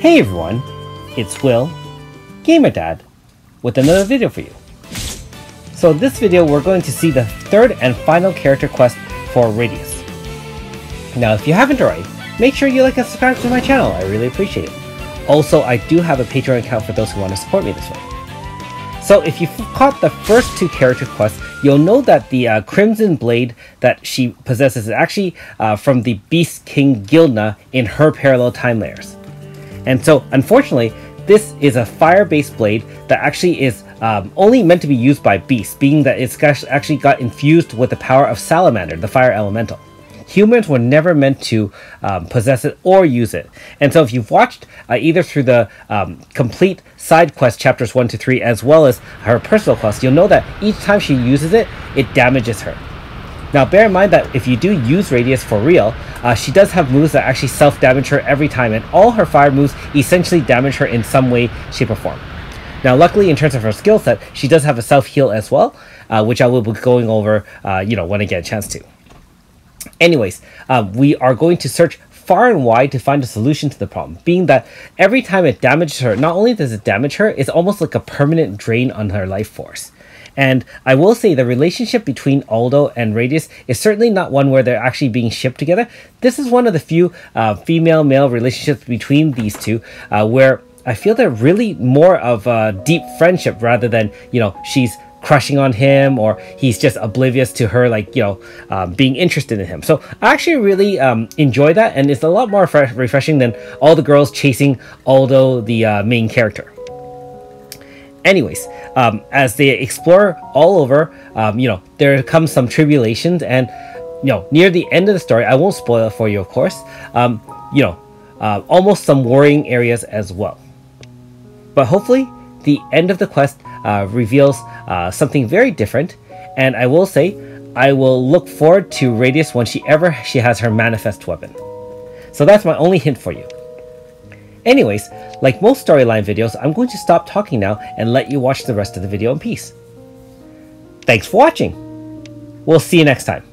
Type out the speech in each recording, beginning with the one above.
Hey everyone, it's Will, Gamer Dad, with another video for you. So in this video we're going to see the third and final character quest for Radias. Now if you haven't already, make sure you like and subscribe to my channel, I really appreciate it. Also, I do have a Patreon account for those who want to support me this way. So if you've caught the first two character quests, you'll know that the uh, Crimson Blade that she possesses is actually uh, from the Beast King Gilna in her parallel time layers. And so, unfortunately, this is a fire-based blade that actually is um, only meant to be used by beasts, being that it's actually got infused with the power of Salamander, the fire elemental. Humans were never meant to um, possess it or use it. And so if you've watched uh, either through the um, complete side quest chapters 1 to 3 as well as her personal quest, you'll know that each time she uses it, it damages her. Now bear in mind that if you do use Radias for real, uh, she does have moves that actually self-damage her every time and all her fire moves essentially damage her in some way, shape or form. Now luckily in terms of her skill set, she does have a self-heal as well, uh, which I will be going over, uh, you know, when I get a chance to. Anyways, uh, we are going to search far and wide to find a solution to the problem, being that every time it damages her, not only does it damage her, it's almost like a permanent drain on her life force. And I will say the relationship between Aldo and Radias is certainly not one where they're actually being shipped together. This is one of the few uh, female-male relationships between these two uh, where I feel they're really more of a deep friendship rather than, you know, she's crushing on him or he's just oblivious to her like you know um, being interested in him so i actually really um, enjoy that and it's a lot more refreshing than all the girls chasing aldo the uh, main character anyways um, as they explore all over um, you know there comes some tribulations and you know near the end of the story i won't spoil it for you of course um, you know uh, almost some worrying areas as well but hopefully the end of the quest uh, reveals uh, something very different. And I will say, I will look forward to Radias when she ever she has her manifest weapon. So that's my only hint for you. Anyways, like most storyline videos, I'm going to stop talking now and let you watch the rest of the video in peace. Thanks for watching. We'll see you next time.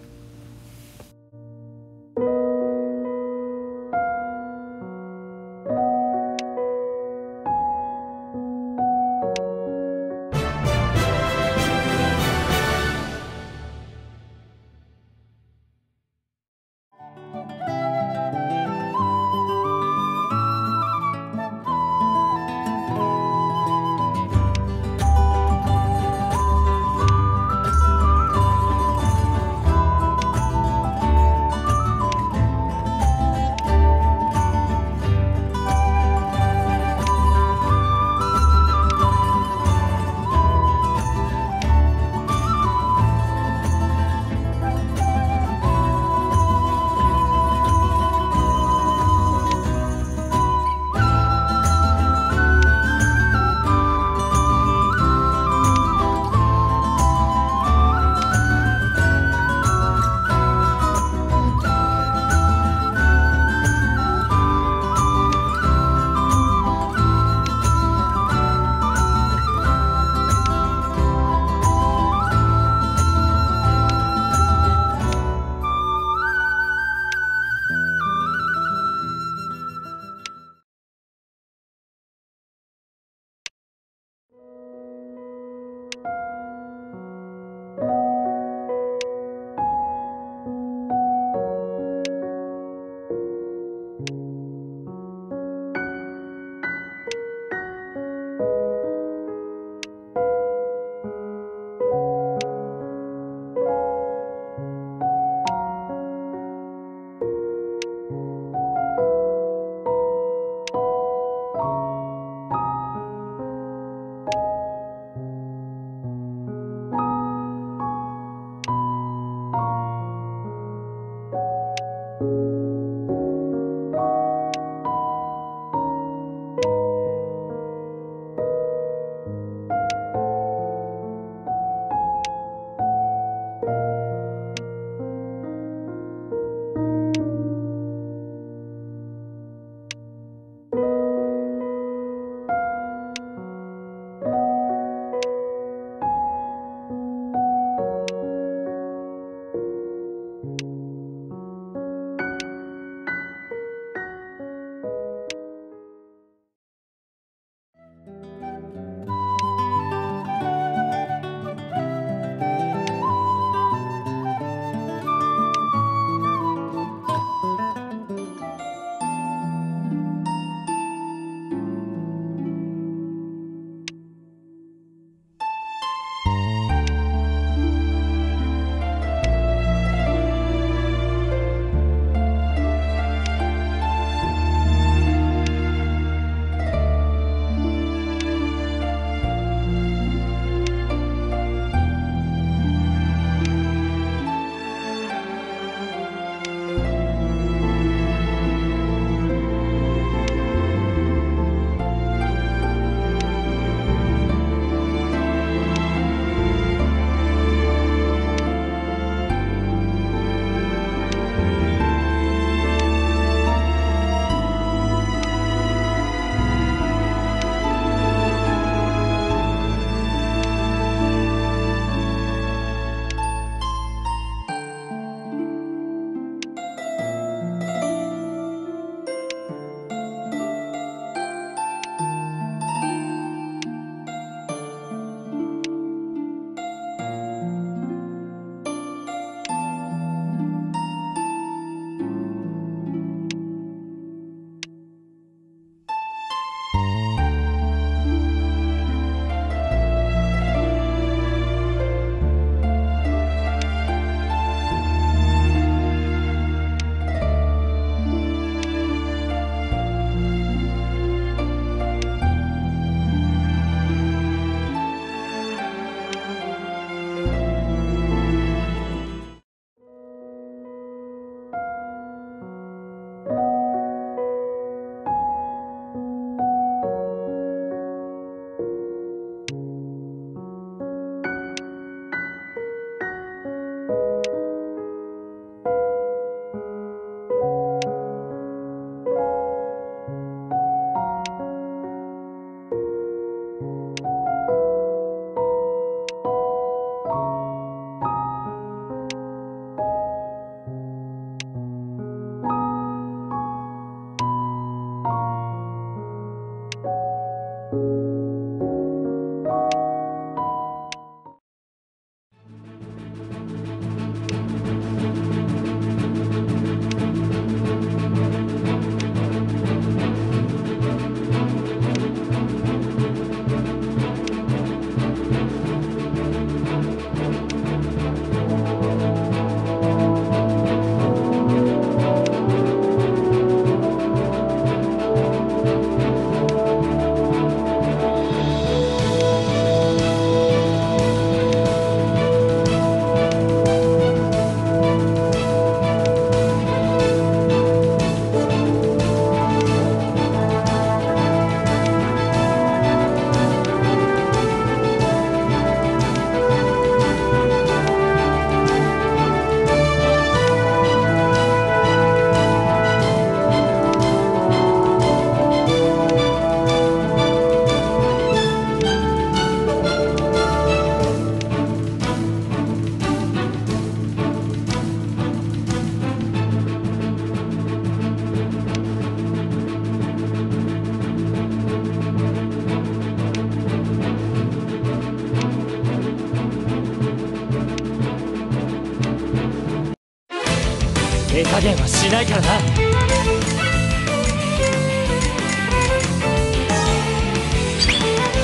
加減はしないからな。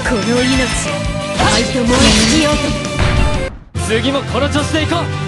この命愛とも生きようと。次もこの調子でいこう